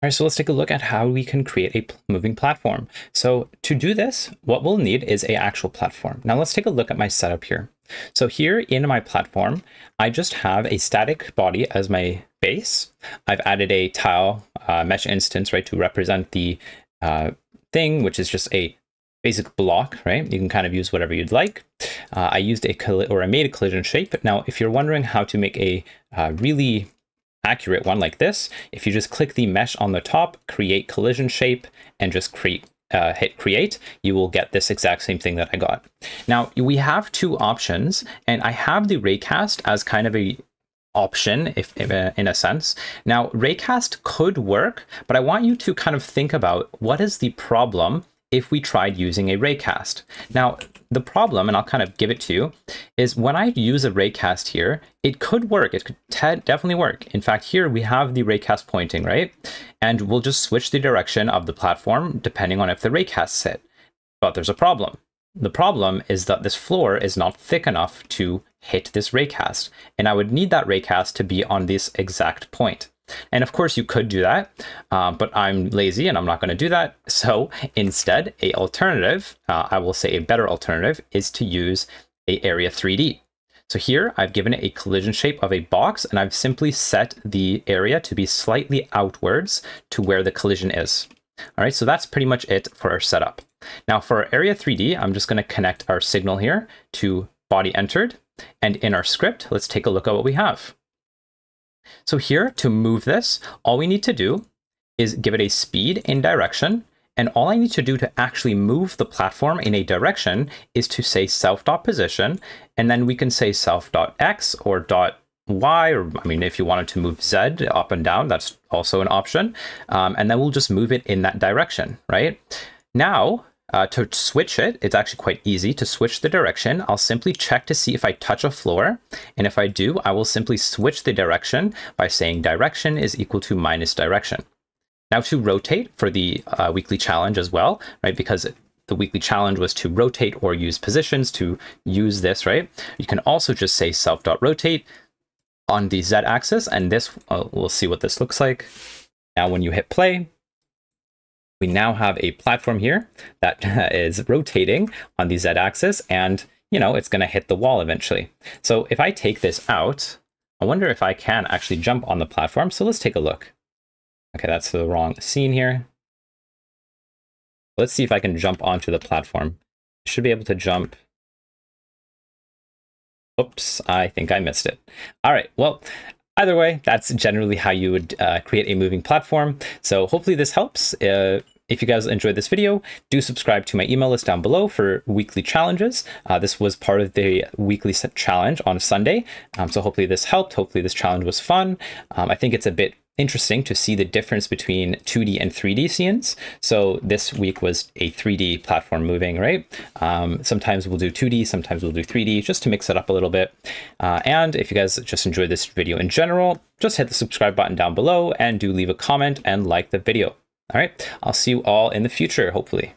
All right, so let's take a look at how we can create a moving platform. So to do this, what we'll need is a actual platform. Now let's take a look at my setup here. So here in my platform, I just have a static body as my base. I've added a tile uh, mesh instance, right, to represent the uh, thing, which is just a basic block, right? You can kind of use whatever you'd like. Uh, I used a, or I made a collision shape. Now, if you're wondering how to make a uh, really accurate one like this, if you just click the mesh on the top, create collision shape, and just create uh, hit create, you will get this exact same thing that I got. Now we have two options and I have the raycast as kind of a option if, if uh, in a sense. Now raycast could work, but I want you to kind of think about what is the problem if we tried using a raycast. Now, the problem, and I'll kind of give it to you, is when I use a raycast here, it could work. It could definitely work. In fact, here we have the raycast pointing, right? And we'll just switch the direction of the platform depending on if the raycasts hit. But there's a problem. The problem is that this floor is not thick enough to hit this raycast, and I would need that raycast to be on this exact point. And of course you could do that, uh, but I'm lazy and I'm not going to do that. So instead, a alternative, uh, I will say a better alternative, is to use a area 3D. So here I've given it a collision shape of a box and I've simply set the area to be slightly outwards to where the collision is. All right, so that's pretty much it for our setup. Now for our area 3D, I'm just going to connect our signal here to body entered. And in our script, let's take a look at what we have. So here, to move this, all we need to do is give it a speed in direction, and all I need to do to actually move the platform in a direction is to say self.position, and then we can say self.x or dot y, or I mean, if you wanted to move z up and down, that's also an option. Um, and then we'll just move it in that direction, right? Now, uh, to switch it, it's actually quite easy to switch the direction. I'll simply check to see if I touch a floor. And if I do, I will simply switch the direction by saying direction is equal to minus direction. Now to rotate for the uh, weekly challenge as well, right? Because the weekly challenge was to rotate or use positions to use this, right? You can also just say self.rotate on the Z axis. And this, uh, we'll see what this looks like. Now, when you hit play, we now have a platform here that is rotating on the z-axis and you know it's going to hit the wall eventually. So if I take this out, I wonder if I can actually jump on the platform. So let's take a look. Okay, that's the wrong scene here. Let's see if I can jump onto the platform. I should be able to jump. Oops, I think I missed it. All right, well, Either way, that's generally how you would uh, create a moving platform. So hopefully this helps. Uh, if you guys enjoyed this video, do subscribe to my email list down below for weekly challenges. Uh, this was part of the weekly set challenge on Sunday. Um, so hopefully this helped. Hopefully this challenge was fun. Um, I think it's a bit interesting to see the difference between 2D and 3D scenes. So this week was a 3D platform moving, right? Um, sometimes we'll do 2D, sometimes we'll do 3D, just to mix it up a little bit. Uh, and if you guys just enjoyed this video in general, just hit the subscribe button down below and do leave a comment and like the video. All right, I'll see you all in the future, hopefully.